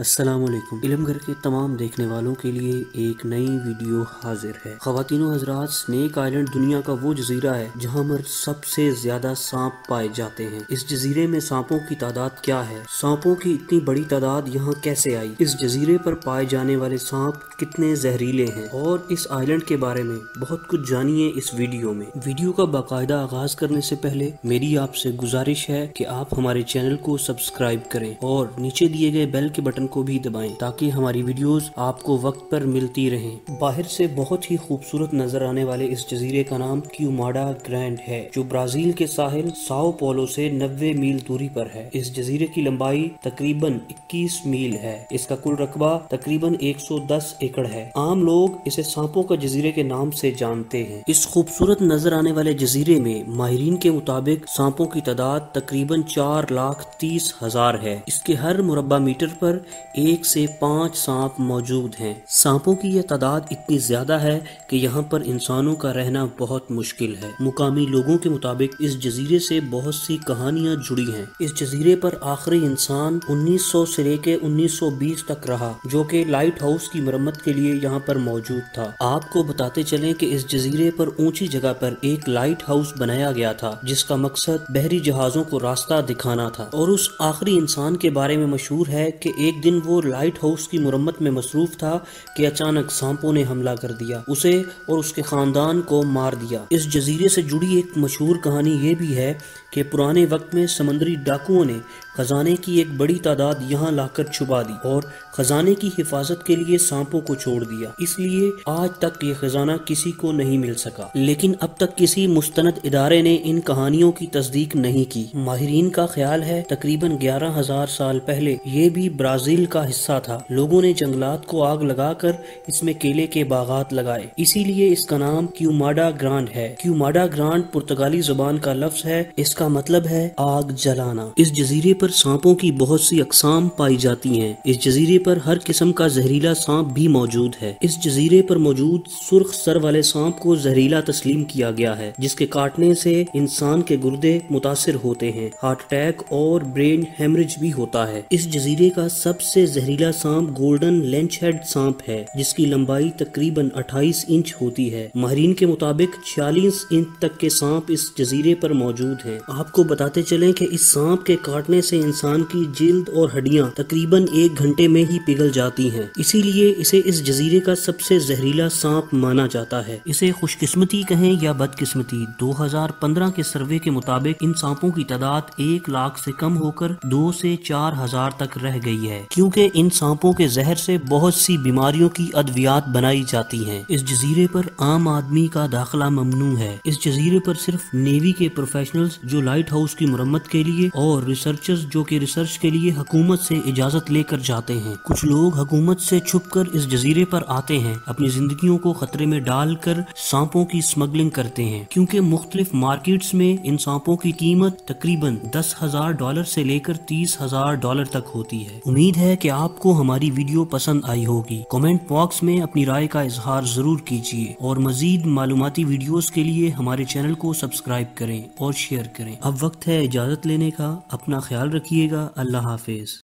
السلام علیکم۔ علم گھر کے تمام دیکھنے والوں کے لیے ایک نئی ویڈیو حاضر ہے۔ خواتین و حضرات سنیک آئلینڈ دنیا کا وہ جزیرہ ہے جہاں پر سب سے زیادہ سانپ پائے جاتے ہیں۔ اس جزیرے میں سانپوں کی تعداد کیا ہے؟ سانپوں کی اتنی بڑی تعداد یہاں کیسے آئی؟ اس جزیرے پر پائے جانے والے سانپ کتنے زہریلے ہیں؟ اور اس آئلینڈ کے بارے میں بہت کچھ جانیے اس ویڈیو میں۔ ویڈیو کا باقاعدہ آغاز کرنے سے پہلے میری آپ سے گزارش ہے کہ آپ ہمارے چینل کو سبسکرائب کریں اور نیچے دیے گئے بیل کے بٹن کو بھی دبائیں تاکہ ہماری ویڈیوز آپ کو وقت پر ملتی رہیں۔ باہر سے بہت ہی خوبصورت نظر آنے والے اس جزیرے کا نام کیوماڈا گرینڈ ہے، جو برازیل کے ساحل ساؤ پولو سے نوے میل دوری پر ہے۔ اس جزیرے کی لمبائی تقریباً اکیس میل ہے۔ اس کا کل رقبہ تقریباً ایک سو دس ایکڑ ہے۔ عام لوگ اسے سانپوں کا جزیرے کے نام سے جانتے ہیں۔ اس خوبصورت نظر آنے والے جزیرے میں ماہرین کے مطابق سانپوں کی تعداد تقریباً چار لاکھ تیس ہزار ہے۔ اس کے ہر مربع میٹر پر ایک سے پانچ سانپ موجود ہیں۔ سانپوں کی یہ تعداد اتنی زیادہ ہے کہ یہاں پر انسانوں کا رہنا بہت مشکل ہے۔ مقامی لوگوں کے مطابق اس جزیرے سے بہت سی کہانیاں جڑی ہیں۔ اس جزیرے پر آخری انسان انیس سو سے لے کے انیس سو بیس تک رہا، جو کہ لائٹ ہاؤس کی مرمت کے لیے یہاں پر موجود تھا۔ آپ کو بتاتے چلیں کہ اس جزیرے پر اونچی جگہ پر ایک لائٹ ہاؤس بنایا گیا تھا، جس کا مقصد بحری جہازوں کو راستہ دکھانا تھا۔ اور اس آخری انسان کے بارے میں مشہور ہے کہ ایک دن وہ لائٹ ہاؤس کی مرمت میں مصروف تھا کہ اچانک سانپوں نے حملہ کر دیا، اسے اور اس کے خاندان کو مار دیا۔ اس جزیرے سے جڑی ایک مشہور کہانی یہ بھی ہے کہ پرانے وقت میں سمندری ڈاکوؤں نے خزانے کی ایک بڑی تعداد یہاں لا کر چھپا دی اور خزانے کی حفاظت کے لیے سانپوں کو چھوڑ دیا۔ اس لیے آج تک یہ خزانہ کسی کو نہیں مل سکا۔ لیکن اب تک کسی مستند ادارے نے ان کہانیوں کی تصدیق نہیں کی۔ ماہرین کا خیال ہے، تقریباً گیارہ ہزار سال پہلے یہ بھی برازیل کا حصہ تھا۔ لوگوں نے جنگلات کو آگ لگا کر اس میں کیلے کے باغات لگائے۔ اسی لیے اس کا نام کیوماڈا گرانڈ ہے۔ کیوماڈا گرانڈ پرتگالی زبان کا لفظ ہے۔ اس کا مطلب ہے آگ جلانا۔ اس جزیرے پر سانپوں کی بہت سی اقسام پائی جاتی ہیں۔ اس جزیرے پر ہر قسم کا زہریلا سانپ بھی موجود ہے۔ اس جزیرے پر موجود سرخ سر والے سانپ کو زہریلا تسلیم کیا گیا ہے، جس کے کاٹنے سے انسان کے گردے متاثر ہوتے ہیں۔ ہارٹ اٹیک اور برین ہیمریج بھی ہوتا ہے۔ اس جزیرے کا سب سے زہریلا سانپ گولڈن لینچ ہیڈ سانپ ہے، جس کی لمبائی تقریباً اٹھائیس انچ ہوتی ہے۔ ماہرین کے مطابق چھیالیس انچ تک کے سانپ اس جزیرے پر موجود ہیں۔ آپ کو بتاتے چلیں کہ اس سانپ کے کاٹنے سے انسان کی جلد اور ہڈیاں تقریباً ایک گھنٹے میں ہی پگھل جاتی ہیں۔ اسی لیے اسے اس جزیرے کا سب سے زہریلا سانپ مانا جاتا ہے۔ اسے خوش قسمتی کہیں یا بد قسمتی دو ہزار پندرہ کے سروے کے مطابق ان سانپوں کی تعداد ایک لاکھ سے کم ہو کر دو سے چار ہزار تک رہ گئی ہے۔ کیونکہ ان سانپوں کے زہر سے بہت سی بیماریوں کی ادویات بنائی جاتی ہیں۔ اس جزیرے پر عام آدمی کا داخلہ ممنوع ہے۔ اس جزیرے پر صرف نیوی کے پروفیشنلز جو لائٹ ہاؤس کی مرمت کے لیے اور ریسرچرز جو کہ ریسرچ کے لیے حکومت سے اجازت لے کر جاتے ہیں۔ کچھ لوگ حکومت سے چھپ کر اس جزیرے پر آتے ہیں، اپنی زندگیوں کو خطرے میں ڈال کر سانپوں کی سمگلنگ کرتے ہیں۔ کیونکہ مختلف مارکیٹس میں ان سانپوں کی قیمت تقریباً دس ہزار ڈالر سے لے کر تیس ہزار ڈالر تک ہوتی ہے۔ امید ہے کہ آپ کو ہماری ویڈیو پسند آئی ہوگی۔ کومنٹ باکس میں اپنی رائے کا اظہار ضرور کیجیے اور مزید معلوماتی ویڈیوز کے لیے ہمارے چینل کو سبسکرائب کریں اور شیئر کریں۔ اب وقت ہے اجازت لینے کا۔ اپنا خیال خیال رکھیے گا۔ اللہ حافظ۔